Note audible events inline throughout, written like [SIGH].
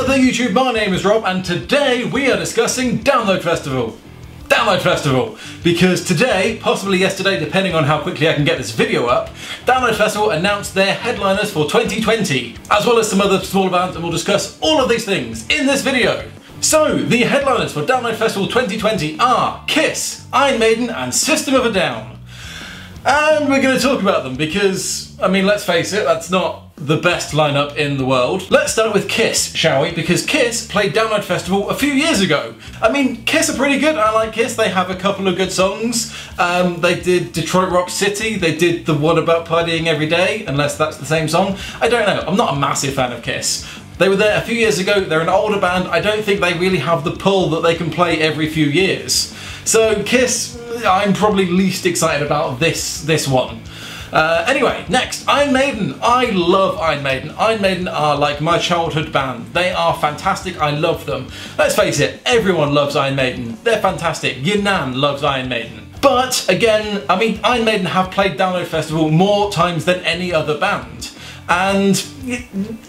Hello there YouTube, my name is Rob and today we are discussing Download Festival. Download Festival, because today, possibly yesterday, depending on how quickly I can get this video up, Download Festival announced their headliners for 2020, as well as some other smaller bands, and we'll discuss all of these things in this video. So, the headliners for Download Festival 2020 are Kiss, Iron Maiden, and System of a Down. And we're going to talk about them because, I mean, let's face it, that's not the best lineup in the world. Let's start with Kiss, shall we? Because Kiss played Download Festival a few years ago. I mean, Kiss are pretty good. I like Kiss. They have a couple of good songs. Um, they did Detroit Rock City. They did the one about partying every day, unless that's the same song. I don't know. I'm not a massive fan of Kiss. They were there a few years ago. They're an older band. I don't think they really have the pull that they can play every few years. So Kiss, I'm probably least excited about this this one. Uh, anyway, next, Iron Maiden. I love Iron Maiden. Iron Maiden are like my childhood band. They are fantastic. I love them. Let's face it, everyone loves Iron Maiden. They're fantastic. Yinan loves Iron Maiden. But again, I mean, Iron Maiden have played Download Festival more times than any other band and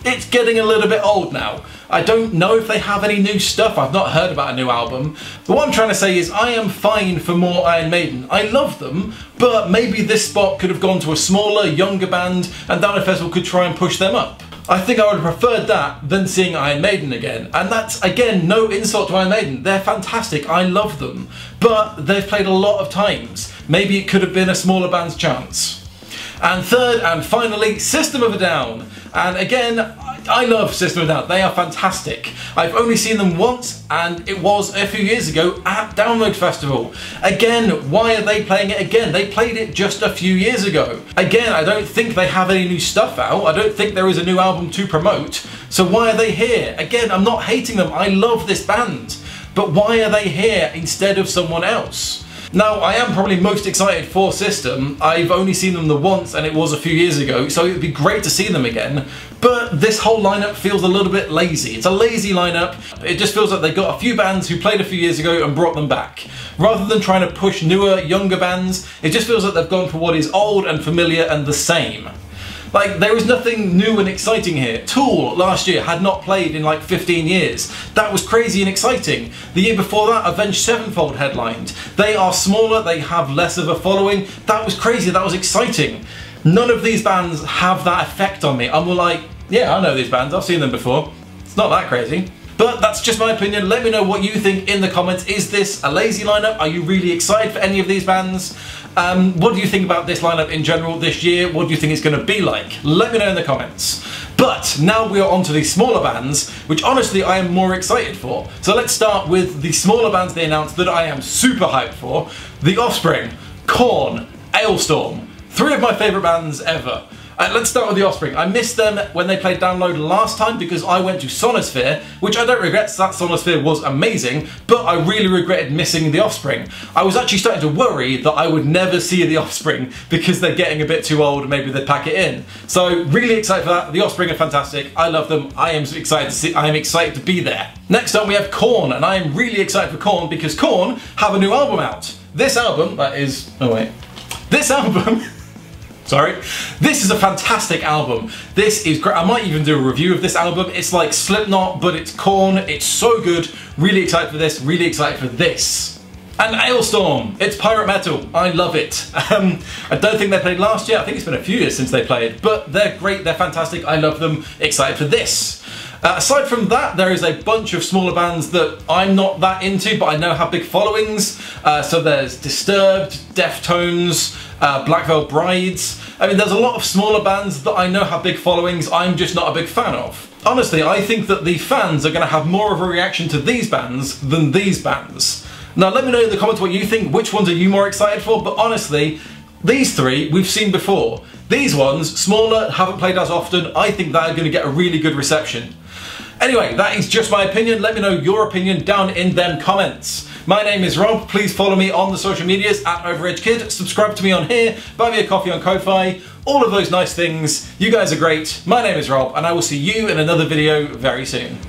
it's getting a little bit old now. I don't know if they have any new stuff, I've not heard about a new album. But what I'm trying to say is I am fine for more Iron Maiden. I love them, but maybe this spot could have gone to a smaller, younger band and Download Festival could try and push them up. I think I would have preferred that than seeing Iron Maiden again. And that's, again, no insult to Iron Maiden. They're fantastic, I love them. But they've played a lot of times. Maybe it could have been a smaller band's chance. And third and finally, System of a Down. And again, I love System of Down. They are fantastic. I've only seen them once and it was a few years ago at Download Festival. Again, why are they playing it again? They played it just a few years ago. Again, I don't think they have any new stuff out. I don't think there is a new album to promote. So why are they here? Again, I'm not hating them. I love this band. But why are they here instead of someone else? Now, I am probably most excited for System. I've only seen them the once and it was a few years ago, so it would be great to see them again. But this whole lineup feels a little bit lazy. It's a lazy lineup. It just feels like they got a few bands who played a few years ago and brought them back. Rather than trying to push newer, younger bands, it just feels like they've gone for what is old and familiar and the same. Like, there is nothing new and exciting here. Tool last year had not played in like 15 years. That was crazy and exciting. The year before that, Avenged Sevenfold headlined. They are smaller, they have less of a following. That was crazy, that was exciting. None of these bands have that effect on me. I'm more like, yeah, I know these bands, I've seen them before. It's not that crazy. But that's just my opinion. Let me know what you think in the comments. Is this a lazy lineup? Are you really excited for any of these bands? Um, what do you think about this lineup in general this year? What do you think it's going to be like? Let me know in the comments. But now we are on to the smaller bands, which honestly I am more excited for. So let's start with the smaller bands they announced that I am super hyped for. The Offspring, Korn, Alestorm, three of my favourite bands ever. Uh, let's start with The Offspring. I missed them when they played Download last time because I went to Sonisphere, which I don't regret, that Sonisphere was amazing, but I really regretted missing The Offspring. I was actually starting to worry that I would never see The Offspring [LAUGHS] because they're getting a bit too old maybe they'd pack it in. So really excited for that. The Offspring are fantastic. I love them. I am excited to see, I am excited to be there. Next up we have Korn, and I am really excited for Korn because Korn have a new album out. This album, that is, oh wait, this [LAUGHS] album Sorry. This is a fantastic album. This is great. I might even do a review of this album. It's like Slipknot, but it's Korn. It's so good. Really excited for this. Really excited for this. And Alestorm, it's pirate metal. I love it. [LAUGHS] Um, I don't think they played last year. I think it's been a few years since they played, but they're great. They're fantastic. I love them. Excited for this. Uh, aside from that, there is a bunch of smaller bands that I'm not that into, but I know have big followings. Uh, so there's Disturbed, Deftones, uh, Black Veil Brides. I mean, there's a lot of smaller bands that I know have big followings, I'm just not a big fan of. Honestly, I think that the fans are going to have more of a reaction to these bands than these bands. Now let me know in the comments what you think, which ones are you more excited for, but honestly, these three we've seen before. These ones, smaller, haven't played as often, I think they're going to get a really good reception. Anyway, that is just my opinion. Let me know your opinion down in them comments. My name is Rob. Please follow me on the social medias at OverageKid. Subscribe to me on here. Buy me a coffee on Ko-Fi. All of those nice things. You guys are great. My name is Rob, and I will see you in another video very soon.